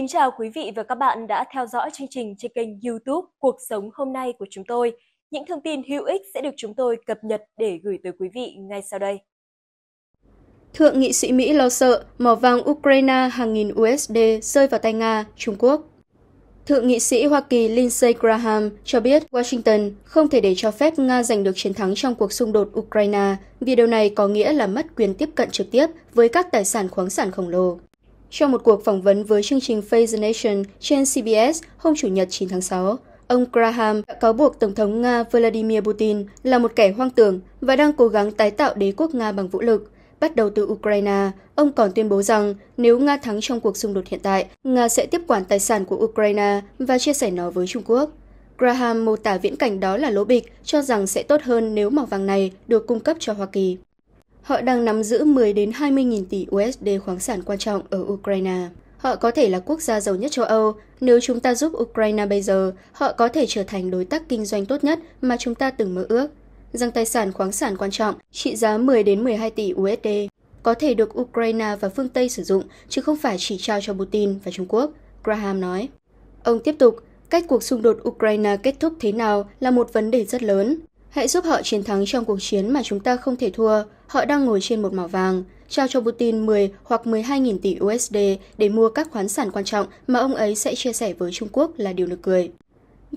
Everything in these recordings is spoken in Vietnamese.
Kính chào quý vị và các bạn đã theo dõi chương trình trên kênh YouTube Cuộc sống hôm nay của chúng tôi. Những thông tin hữu ích sẽ được chúng tôi cập nhật để gửi tới quý vị ngay sau đây. Thượng nghị sĩ Mỹ lo sợ mỏ vàng Ukraine hàng nghìn USD rơi vào tay Nga, Trung Quốc. Thượng nghị sĩ Hoa Kỳ Lindsey Graham cho biết Washington không thể để cho phép Nga giành được chiến thắng trong cuộc xung đột Ukraine vì điều này có nghĩa là mất quyền tiếp cận trực tiếp với các tài sản khoáng sản khổng lồ. Trong một cuộc phỏng vấn với chương trình Face the Nation trên CBS hôm Chủ nhật 9 tháng 6, ông Graham đã cáo buộc Tổng thống Nga Vladimir Putin là một kẻ hoang tưởng và đang cố gắng tái tạo đế quốc Nga bằng vũ lực. Bắt đầu từ Ukraine, ông còn tuyên bố rằng nếu Nga thắng trong cuộc xung đột hiện tại, Nga sẽ tiếp quản tài sản của Ukraine và chia sẻ nó với Trung Quốc. Graham mô tả viễn cảnh đó là lỗ bịch, cho rằng sẽ tốt hơn nếu mỏ vàng này được cung cấp cho Hoa Kỳ. Họ đang nắm giữ 10 đến 20 nghìn tỷ USD khoáng sản quan trọng ở Ukraine. Họ có thể là quốc gia giàu nhất châu Âu. Nếu chúng ta giúp Ukraine bây giờ, họ có thể trở thành đối tác kinh doanh tốt nhất mà chúng ta từng mơ ước. Rằng tài sản khoáng sản quan trọng trị giá 10 đến 12 tỷ USD có thể được Ukraine và phương Tây sử dụng, chứ không phải chỉ trao cho Putin và Trung Quốc, Graham nói. Ông tiếp tục, cách cuộc xung đột Ukraine kết thúc thế nào là một vấn đề rất lớn. Hãy giúp họ chiến thắng trong cuộc chiến mà chúng ta không thể thua. Họ đang ngồi trên một mỏ vàng, trao cho Putin 10 hoặc 12.000 tỷ USD để mua các khoáng sản quan trọng mà ông ấy sẽ chia sẻ với Trung Quốc là điều nực cười.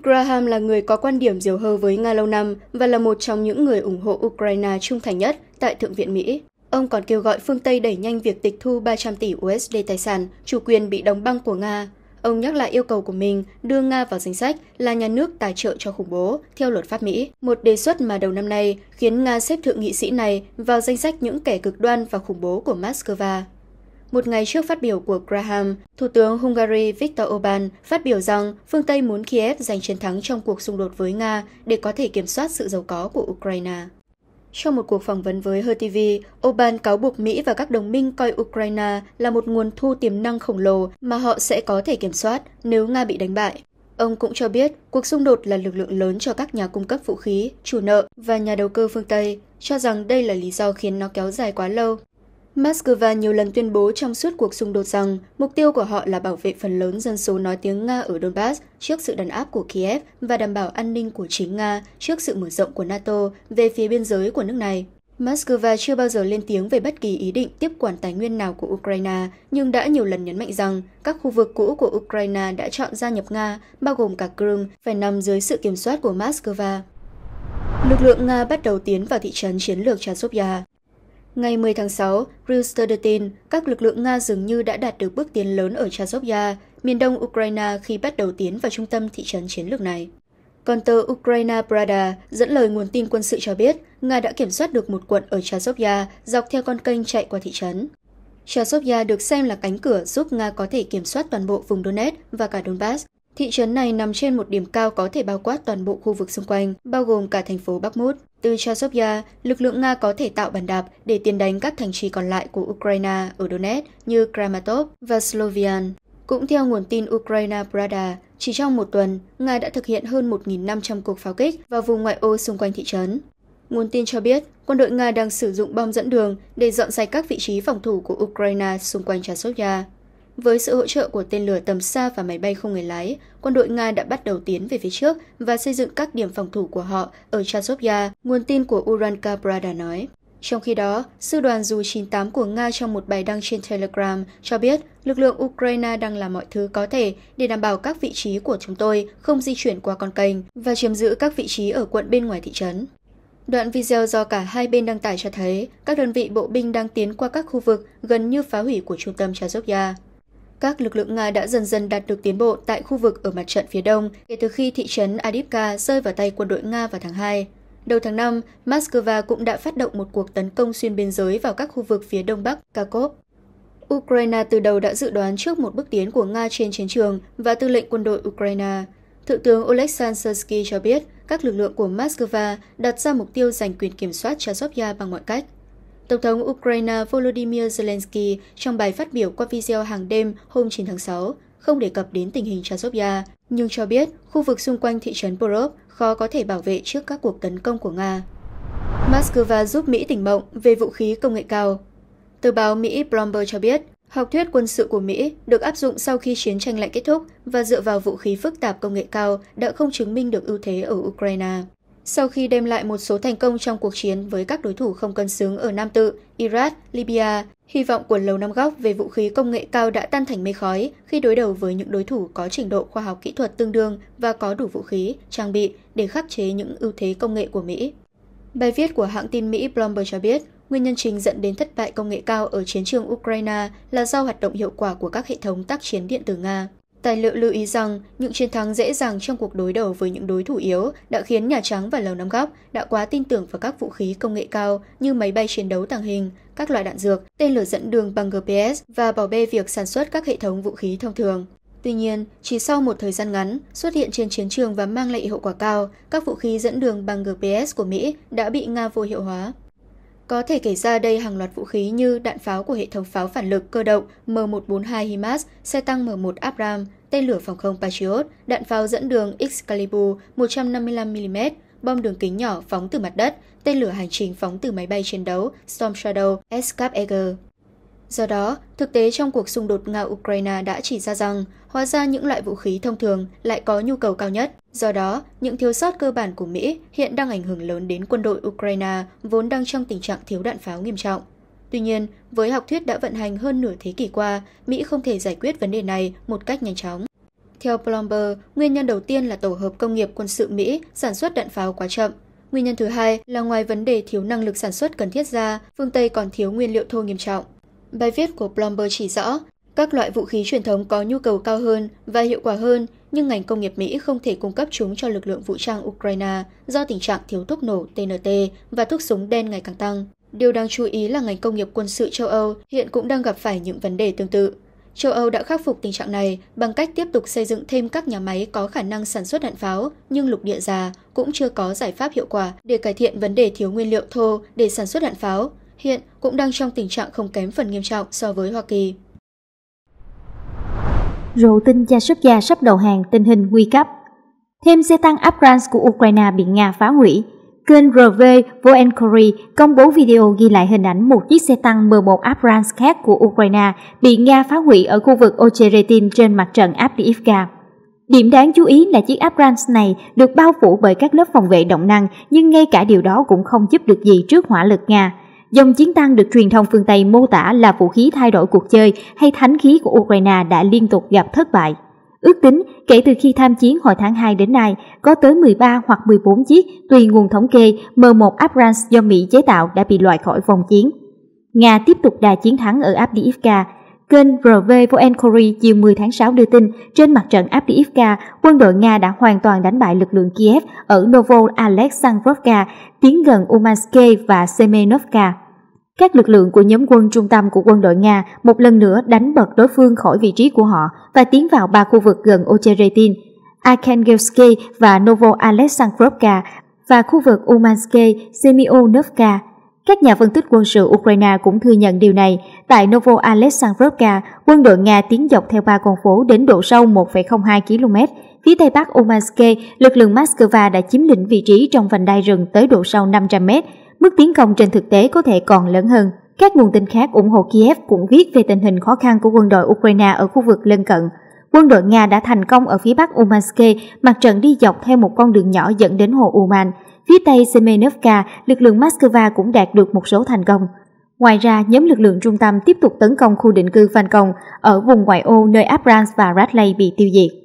Graham là người có quan điểm diều hơ với Nga lâu năm và là một trong những người ủng hộ Ukraine trung thành nhất tại Thượng viện Mỹ. Ông còn kêu gọi phương Tây đẩy nhanh việc tịch thu 300 tỷ USD tài sản, chủ quyền bị đóng băng của Nga. Ông nhắc lại yêu cầu của mình đưa Nga vào danh sách là nhà nước tài trợ cho khủng bố theo luật pháp Mỹ, một đề xuất mà đầu năm nay khiến Nga xếp thượng nghị sĩ này vào danh sách những kẻ cực đoan và khủng bố của Moscow. Một ngày trước phát biểu của Graham, Thủ tướng Hungary Viktor Orbán phát biểu rằng phương Tây muốn Kiev giành chiến thắng trong cuộc xung đột với Nga để có thể kiểm soát sự giàu có của Ukraine. Trong một cuộc phỏng vấn với HTV, Orbán cáo buộc Mỹ và các đồng minh coi Ukraine là một nguồn thu tiềm năng khổng lồ mà họ sẽ có thể kiểm soát nếu Nga bị đánh bại. Ông cũng cho biết cuộc xung đột là lực lượng lớn cho các nhà cung cấp vũ khí, chủ nợ và nhà đầu cơ phương Tây, cho rằng đây là lý do khiến nó kéo dài quá lâu. Moscow nhiều lần tuyên bố trong suốt cuộc xung đột rằng mục tiêu của họ là bảo vệ phần lớn dân số nói tiếng Nga ở Donbass trước sự đàn áp của Kiev và đảm bảo an ninh của chính Nga trước sự mở rộng của NATO về phía biên giới của nước này. Moscow chưa bao giờ lên tiếng về bất kỳ ý định tiếp quản tài nguyên nào của Ukraine, nhưng đã nhiều lần nhấn mạnh rằng các khu vực cũ của Ukraine đã chọn gia nhập Nga, bao gồm cả Crimea, phải nằm dưới sự kiểm soát của Moscow. Lực lượng Nga bắt đầu tiến vào thị trấn chiến lược Chasovia. Ngày 10 tháng 6, Reuters đưa tin các lực lượng Nga dường như đã đạt được bước tiến lớn ở Chazovya, miền đông Ukraine khi bắt đầu tiến vào trung tâm thị trấn chiến lược này. Còn tờ Ukraine Prada dẫn lời nguồn tin quân sự cho biết Nga đã kiểm soát được một quận ở Chazovya dọc theo con kênh chạy qua thị trấn. Chazovya được xem là cánh cửa giúp Nga có thể kiểm soát toàn bộ vùng Donetsk và cả Donbass, Thị trấn này nằm trên một điểm cao có thể bao quát toàn bộ khu vực xung quanh, bao gồm cả thành phố Bakhmut. Từ Chasovya, lực lượng Nga có thể tạo bàn đạp để tiến đánh các thành trì còn lại của Ukraine ở Donetsk như Kramatorsk và Slovian. Cũng theo nguồn tin Ukraine Prada, chỉ trong một tuần, Nga đã thực hiện hơn 1.500 cuộc pháo kích vào vùng ngoại ô xung quanh thị trấn. Nguồn tin cho biết, quân đội Nga đang sử dụng bom dẫn đường để dọn sạch các vị trí phòng thủ của Ukraine xung quanh Chasovya. Với sự hỗ trợ của tên lửa tầm xa và máy bay không người lái, quân đội Nga đã bắt đầu tiến về phía trước và xây dựng các điểm phòng thủ của họ ở Chazovya, nguồn tin của Uranka Brada nói. Trong khi đó, sư đoàn dù 98 của Nga trong một bài đăng trên Telegram cho biết lực lượng Ukraine đang làm mọi thứ có thể để đảm bảo các vị trí của chúng tôi không di chuyển qua con kênh và chiếm giữ các vị trí ở quận bên ngoài thị trấn. Đoạn video do cả hai bên đăng tải cho thấy các đơn vị bộ binh đang tiến qua các khu vực gần như phá hủy của trung tâm Chazovya. Các lực lượng Nga đã dần dần đạt được tiến bộ tại khu vực ở mặt trận phía đông kể từ khi thị trấn Adivka rơi vào tay quân đội Nga vào tháng 2. Đầu tháng 5, Moscow cũng đã phát động một cuộc tấn công xuyên biên giới vào các khu vực phía đông bắc Kharkov. Ukraine từ đầu đã dự đoán trước một bước tiến của Nga trên chiến trường và tư lệnh quân đội Ukraine. Thượng tướng Oleksandr Syrskyi cho biết các lực lượng của Moscow đặt ra mục tiêu giành quyền kiểm soát Chasovia bằng mọi cách. Tổng thống Ukraine Volodymyr Zelensky trong bài phát biểu qua video hàng đêm hôm 9 tháng 6 không đề cập đến tình hình Chazovya, nhưng cho biết khu vực xung quanh thị trấn Borov khó có thể bảo vệ trước các cuộc tấn công của Nga. Moscow giúp Mỹ tỉnh mộng về vũ khí công nghệ cao. Tờ báo Mỹ Bloomberg cho biết, Học thuyết quân sự của Mỹ được áp dụng sau khi chiến tranh lạnh kết thúc và dựa vào vũ khí phức tạp công nghệ cao đã không chứng minh được ưu thế ở Ukraine. Sau khi đem lại một số thành công trong cuộc chiến với các đối thủ không cân xứng ở Nam Tự, Iraq, Libya, hy vọng của Lầu Năm Góc về vũ khí công nghệ cao đã tan thành mây khói khi đối đầu với những đối thủ có trình độ khoa học kỹ thuật tương đương và có đủ vũ khí, trang bị để khắc chế những ưu thế công nghệ của Mỹ. Bài viết của hãng tin Mỹ Bloomberg cho biết, nguyên nhân chính dẫn đến thất bại công nghệ cao ở chiến trường Ukraine là do hoạt động hiệu quả của các hệ thống tác chiến điện tử Nga. Tài liệu lưu ý rằng những chiến thắng dễ dàng trong cuộc đối đầu với những đối thủ yếu đã khiến Nhà Trắng và Lầu Năm Góc đã quá tin tưởng vào các vũ khí công nghệ cao như máy bay chiến đấu tàng hình, các loại đạn dược, tên lửa dẫn đường bằng GPS và bỏ bê việc sản xuất các hệ thống vũ khí thông thường. Tuy nhiên, chỉ sau một thời gian ngắn, xuất hiện trên chiến trường và mang lại hiệu quả cao, các vũ khí dẫn đường bằng GPS của Mỹ đã bị Nga vô hiệu hóa. Có thể kể ra đây hàng loạt vũ khí như đạn pháo của hệ thống pháo phản lực cơ động M142 HIMARS, xe tăng M1 Abram, tên lửa phòng không Patriot, đạn pháo dẫn đường Excalibur 155mm, bom đường kính nhỏ phóng từ mặt đất, tên lửa hành trình phóng từ máy bay chiến đấu Storm Shadow Escap Eagle. Do đó, thực tế trong cuộc xung đột Nga-Ukraine đã chỉ ra rằng hóa ra những loại vũ khí thông thường lại có nhu cầu cao nhất. Do đó, những thiếu sót cơ bản của Mỹ hiện đang ảnh hưởng lớn đến quân đội Ukraine vốn đang trong tình trạng thiếu đạn pháo nghiêm trọng. Tuy nhiên, với học thuyết đã vận hành hơn nửa thế kỷ qua, Mỹ không thể giải quyết vấn đề này một cách nhanh chóng. Theo Bloomberg, nguyên nhân đầu tiên là tổ hợp công nghiệp quân sự Mỹ sản xuất đạn pháo quá chậm. Nguyên nhân thứ hai là ngoài vấn đề thiếu năng lực sản xuất cần thiết ra, phương Tây còn thiếu nguyên liệu thô nghiêm trọng. Bài viết của Bloomberg chỉ rõ, các loại vũ khí truyền thống có nhu cầu cao hơn và hiệu quả hơn, nhưng ngành công nghiệp Mỹ không thể cung cấp chúng cho lực lượng vũ trang Ukraine do tình trạng thiếu thuốc nổ TNT và thuốc súng đen ngày càng tăng. Điều đáng chú ý là ngành công nghiệp quân sự châu Âu hiện cũng đang gặp phải những vấn đề tương tự. Châu Âu đã khắc phục tình trạng này bằng cách tiếp tục xây dựng thêm các nhà máy có khả năng sản xuất đạn pháo, nhưng lục địa già cũng chưa có giải pháp hiệu quả để cải thiện vấn đề thiếu nguyên liệu thô để sản xuất đạn pháo hiện cũng đang trong tình trạng không kém phần nghiêm trọng so với Hoa Kỳ. Rượu tin gia súc gia sắp đầu hàng tình hình nguy cấp. Thêm xe tăng Abrams của Ukraine bị Nga phá hủy. Kênh RV Voenkory công bố video ghi lại hình ảnh một chiếc xe tăng M1 Abrams khác của Ukraine bị Nga phá hủy ở khu vực Ocheretin trên mặt trận Avdiivka. Điểm đáng chú ý là chiếc Abrams này được bao phủ bởi các lớp phòng vệ động năng, nhưng ngay cả điều đó cũng không giúp được gì trước hỏa lực Nga. Dòng chiến tăng được truyền thông phương Tây mô tả là vũ khí thay đổi cuộc chơi hay thánh khí của Ukraine đã liên tục gặp thất bại. Ước tính, kể từ khi tham chiến hồi tháng 2 đến nay, có tới 13 hoặc 14 chiếc, tùy nguồn thống kê, M1 Abrams do Mỹ chế tạo đã bị loại khỏi vòng chiến. Nga tiếp tục đà chiến thắng ở Abdiivka. Kênh RV Voenkory chiều 10 tháng 6 đưa tin, trên mặt trận Abdiivka, quân đội Nga đã hoàn toàn đánh bại lực lượng Kiev ở Novo Alexandrovka, tiến gần Umansk và Semenovka. Các lực lượng của nhóm quân trung tâm của quân đội Nga một lần nữa đánh bật đối phương khỏi vị trí của họ và tiến vào ba khu vực gần Ocheretin, Arkhangelsk và Novo Alexandrovka và khu vực Umansk, Semionovka. Các nhà phân tích quân sự Ukraine cũng thừa nhận điều này. Tại Novo Alexandrovka, quân đội Nga tiến dọc theo ba con phố đến độ sâu 1,02 km. Phía tây bắc Umansk, lực lượng Moscow đã chiếm lĩnh vị trí trong vành đai rừng tới độ sâu 500 mét mức tiến công trên thực tế có thể còn lớn hơn. Các nguồn tin khác ủng hộ Kiev cũng viết về tình hình khó khăn của quân đội Ukraine ở khu vực lân cận. Quân đội Nga đã thành công ở phía bắc Umansk, mặt trận đi dọc theo một con đường nhỏ dẫn đến hồ Uman. Phía tây Semenovka, lực lượng Moscow cũng đạt được một số thành công. Ngoài ra, nhóm lực lượng trung tâm tiếp tục tấn công khu định cư Phan Công ở vùng ngoại ô nơi Abrams và Radley bị tiêu diệt.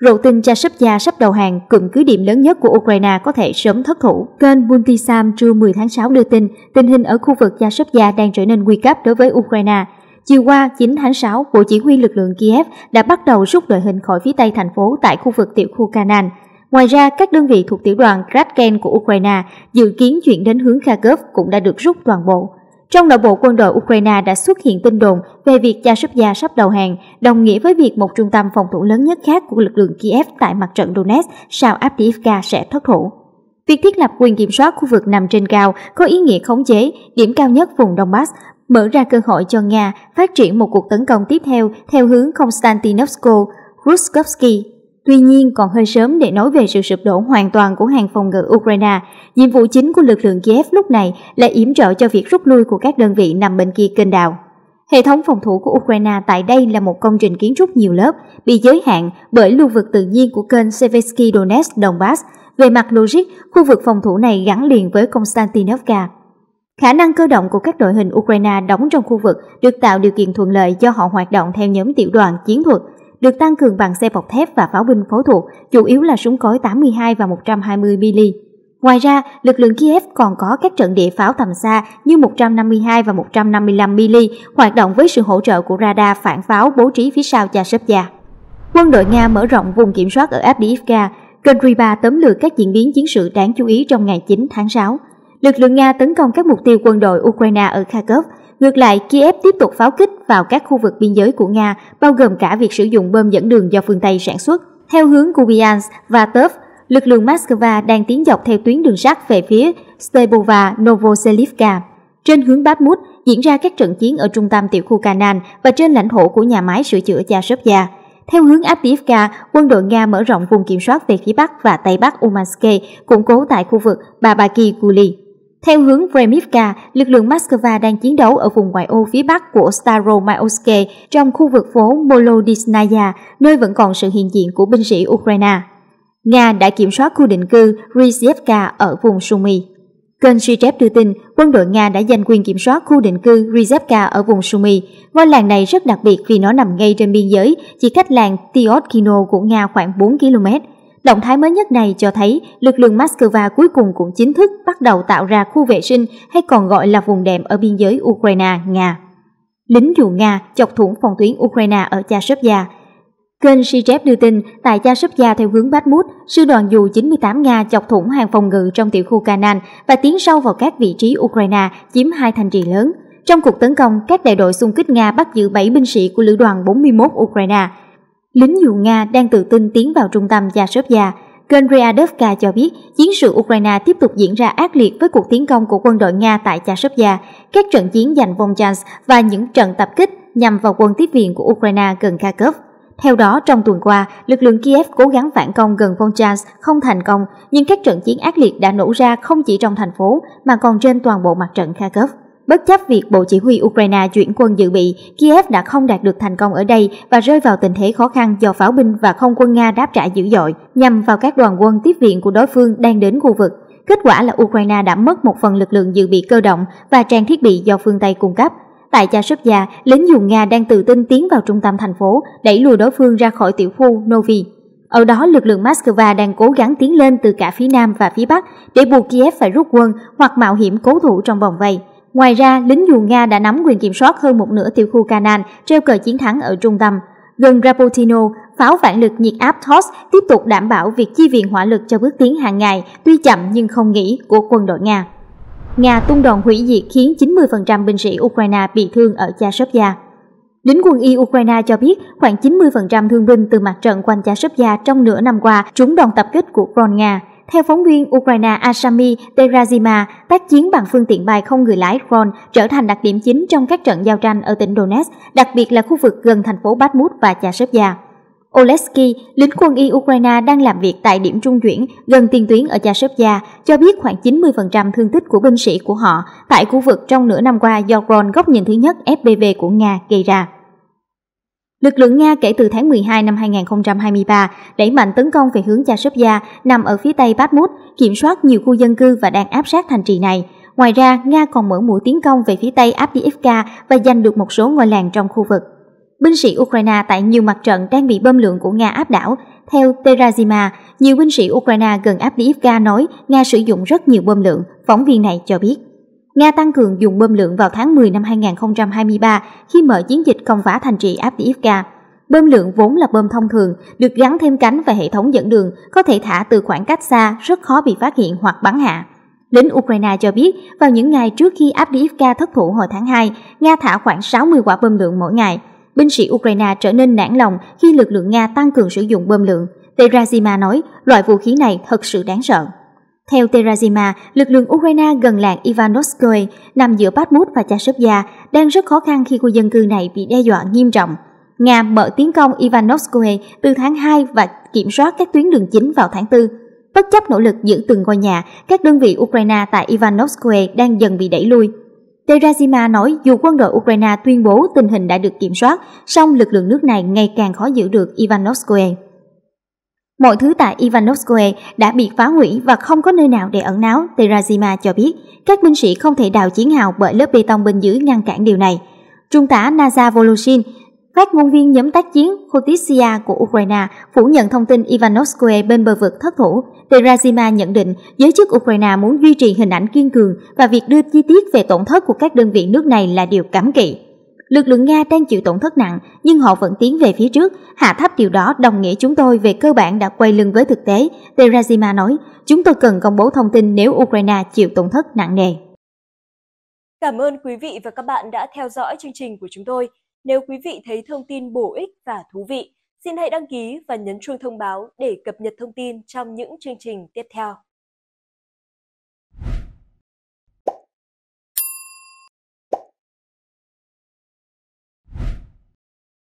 Rộ tin cha sắp gia sắp đầu hàng, cụm cứ điểm lớn nhất của Ukraine có thể sớm thất thủ. Kênh Multisam trưa 10 tháng 6 đưa tin, tình hình ở khu vực cha sắp gia đang trở nên nguy cấp đối với Ukraine. Chiều qua 9 tháng 6, Bộ Chỉ huy lực lượng Kiev đã bắt đầu rút đội hình khỏi phía tây thành phố tại khu vực tiểu khu Kanan. Ngoài ra, các đơn vị thuộc tiểu đoàn Kratken của Ukraine dự kiến chuyển đến hướng Kharkov cũng đã được rút toàn bộ. Trong nội bộ quân đội Ukraine đã xuất hiện tin đồn về việc cha sắp gia sắp đầu hàng, đồng nghĩa với việc một trung tâm phòng thủ lớn nhất khác của lực lượng Kiev tại mặt trận Donetsk sau Avdiivka sẽ thất thủ. Việc thiết lập quyền kiểm soát khu vực nằm trên cao có ý nghĩa khống chế điểm cao nhất vùng Donbass, mở ra cơ hội cho Nga phát triển một cuộc tấn công tiếp theo theo hướng Konstantinovsko, Ruskovsky Tuy nhiên, còn hơi sớm để nói về sự sụp đổ hoàn toàn của hàng phòng ngự Ukraine. Nhiệm vụ chính của lực lượng Kiev lúc này là yểm trợ cho việc rút lui của các đơn vị nằm bên kia kênh đào. Hệ thống phòng thủ của Ukraine tại đây là một công trình kiến trúc nhiều lớp, bị giới hạn bởi lưu vực tự nhiên của kênh Sevesky Donetsk Donbass. Về mặt logic, khu vực phòng thủ này gắn liền với Konstantinovka. Khả năng cơ động của các đội hình Ukraine đóng trong khu vực được tạo điều kiện thuận lợi cho họ hoạt động theo nhóm tiểu đoàn chiến thuật, được tăng cường bằng xe bọc thép và pháo binh phối thuộc, chủ yếu là súng cối 82 và 120 mm. Ngoài ra, lực lượng Kiev còn có các trận địa pháo tầm xa như 152 và 155 mm hoạt động với sự hỗ trợ của radar phản pháo bố trí phía sau Chasovya. Quân đội Nga mở rộng vùng kiểm soát ở Avdiivka, kênh Riba tóm lược các diễn biến chiến sự đáng chú ý trong ngày 9 tháng 6. Lực lượng Nga tấn công các mục tiêu quân đội Ukraine ở Kharkov. Ngược lại, Kiev tiếp tục pháo kích vào các khu vực biên giới của Nga, bao gồm cả việc sử dụng bơm dẫn đường do phương Tây sản xuất. Theo hướng Kupiansk và Tov, lực lượng Moscow đang tiến dọc theo tuyến đường sắt về phía Stebova Novoselivka. Trên hướng Bakhmut diễn ra các trận chiến ở trung tâm tiểu khu Kanan và trên lãnh thổ của nhà máy sửa chữa Chasovya. Theo hướng Avdiivka, quân đội Nga mở rộng vùng kiểm soát về phía Bắc và Tây Bắc Umansk, củng cố tại khu vực Babaki Guli. Theo hướng Vremivka, lực lượng Moscow đang chiến đấu ở vùng ngoại ô phía bắc của Staromayosk trong khu vực phố Molodisnaya, nơi vẫn còn sự hiện diện của binh sĩ Ukraine. Nga đã kiểm soát khu định cư Rizhevka ở vùng Sumy. Kênh Shychev đưa tin quân đội Nga đã giành quyền kiểm soát khu định cư Rizhevka ở vùng Sumy. Ngôi làng này rất đặc biệt vì nó nằm ngay trên biên giới, chỉ cách làng Tiotkino của Nga khoảng 4 km. Động thái mới nhất này cho thấy lực lượng Moscow cuối cùng cũng chính thức bắt đầu tạo ra khu vệ sinh hay còn gọi là vùng đệm ở biên giới Ukraine-Nga. Lính dù Nga chọc thủng phòng tuyến Ukraine ở Chasovya. Kênh Sijep đưa tin tại Chasovya theo hướng Bakhmut, sư đoàn dù 98 Nga chọc thủng hàng phòng ngự trong tiểu khu Kanan và tiến sâu vào các vị trí Ukraine chiếm hai thành trì lớn. Trong cuộc tấn công, các đại đội xung kích Nga bắt giữ 7 binh sĩ của lữ đoàn 41 Ukraine, Lính dù Nga đang tự tin tiến vào trung tâm Yashovya. Kênh Ryadovka cho biết chiến sự Ukraine tiếp tục diễn ra ác liệt với cuộc tiến công của quân đội Nga tại Yashovya, các trận chiến giành Volchansk và những trận tập kích nhằm vào quân tiếp viện của Ukraine gần Kharkov. Theo đó, trong tuần qua, lực lượng Kiev cố gắng phản công gần Volchansk không thành công, nhưng các trận chiến ác liệt đã nổ ra không chỉ trong thành phố mà còn trên toàn bộ mặt trận Kharkov. Bất chấp việc Bộ Chỉ huy Ukraine chuyển quân dự bị, Kiev đã không đạt được thành công ở đây và rơi vào tình thế khó khăn do pháo binh và không quân Nga đáp trả dữ dội nhằm vào các đoàn quân tiếp viện của đối phương đang đến khu vực. Kết quả là Ukraine đã mất một phần lực lượng dự bị cơ động và trang thiết bị do phương Tây cung cấp. Tại Chasovya, lính dùng Nga đang tự tin tiến vào trung tâm thành phố, đẩy lùi đối phương ra khỏi tiểu khu Novi. Ở đó, lực lượng Moscow đang cố gắng tiến lên từ cả phía Nam và phía Bắc để buộc Kiev phải rút quân hoặc mạo hiểm cố thủ trong vòng vây. Ngoài ra, lính dù Nga đã nắm quyền kiểm soát hơn một nửa tiểu khu Canaan treo cờ chiến thắng ở trung tâm. Gần Rapotino, pháo vạn lực nhiệt áp TOS tiếp tục đảm bảo việc chi viện hỏa lực cho bước tiến hàng ngày, tuy chậm nhưng không nghỉ của quân đội Nga. Nga tung đòn hủy diệt khiến 90% binh sĩ Ukraine bị thương ở Chasovya. Lính quân y Ukraine cho biết khoảng 90% thương binh từ mặt trận quanh Chasovya trong nửa năm qua trúng đòn tập kích của Ron Nga. Theo phóng viên Ukraine Asami Terazima, tác chiến bằng phương tiện bay không người lái drone trở thành đặc điểm chính trong các trận giao tranh ở tỉnh Donetsk, đặc biệt là khu vực gần thành phố Bakhmut và Chasovya. Oleski, lính quân y Ukraine đang làm việc tại điểm trung chuyển gần tiền tuyến ở Chasovya, cho biết khoảng 90% thương tích của binh sĩ của họ tại khu vực trong nửa năm qua do drone góc nhìn thứ nhất FPV của Nga gây ra. Lực lượng Nga kể từ tháng 12 năm 2023 đẩy mạnh tấn công về hướng Chasovya nằm ở phía tây Bakhmut, kiểm soát nhiều khu dân cư và đang áp sát thành trì này. Ngoài ra, Nga còn mở mũi tiến công về phía tây Avdiivka và giành được một số ngôi làng trong khu vực. Binh sĩ Ukraine tại nhiều mặt trận đang bị bom lượng của Nga áp đảo. Theo Terazima, nhiều binh sĩ Ukraine gần Avdiivka nói Nga sử dụng rất nhiều bom lượng, phóng viên này cho biết. Nga tăng cường dùng bơm lượng vào tháng 10 năm 2023 khi mở chiến dịch công phá thành trì Avdiivka. Bơm lượng vốn là bơm thông thường, được gắn thêm cánh và hệ thống dẫn đường, có thể thả từ khoảng cách xa, rất khó bị phát hiện hoặc bắn hạ. Lính Ukraine cho biết, vào những ngày trước khi Avdiivka thất thủ hồi tháng 2, Nga thả khoảng 60 quả bơm lượng mỗi ngày. Binh sĩ Ukraine trở nên nản lòng khi lực lượng Nga tăng cường sử dụng bơm lượng. Terazima nói, loại vũ khí này thật sự đáng sợ. Theo Terazima, lực lượng Ukraine gần làng Ivanovskoye nằm giữa Bakhmut và Chasovya đang rất khó khăn khi khu dân cư này bị đe dọa nghiêm trọng. Nga mở tiến công Ivanovskoye từ tháng 2 và kiểm soát các tuyến đường chính vào tháng 4. Bất chấp nỗ lực giữ từng ngôi nhà, các đơn vị Ukraine tại Ivanovskoye đang dần bị đẩy lui. Terazima nói dù quân đội Ukraine tuyên bố tình hình đã được kiểm soát, song lực lượng nước này ngày càng khó giữ được Ivanovskoye. Mọi thứ tại Ivanovskoye đã bị phá hủy và không có nơi nào để ẩn náu, Terashima cho biết. Các binh sĩ không thể đào chiến hào bởi lớp bê tông bên dưới ngăn cản điều này. Trung tá Naza Voloshin, phát ngôn viên nhóm tác chiến Khotisia của Ukraine, phủ nhận thông tin Ivanovskoye bên bờ vực thất thủ. Terashima nhận định giới chức Ukraine muốn duy trì hình ảnh kiên cường và việc đưa chi tiết về tổn thất của các đơn vị nước này là điều cấm kỵ. Lực lượng Nga đang chịu tổn thất nặng, nhưng họ vẫn tiến về phía trước. Hạ thấp điều đó đồng nghĩa chúng tôi về cơ bản đã quay lưng với thực tế. Terashima nói, chúng tôi cần công bố thông tin nếu Ukraine chịu tổn thất nặng nề. Cảm ơn quý vị và các bạn đã theo dõi chương trình của chúng tôi. Nếu quý vị thấy thông tin bổ ích và thú vị, xin hãy đăng ký và nhấn chuông thông báo để cập nhật thông tin trong những chương trình tiếp theo.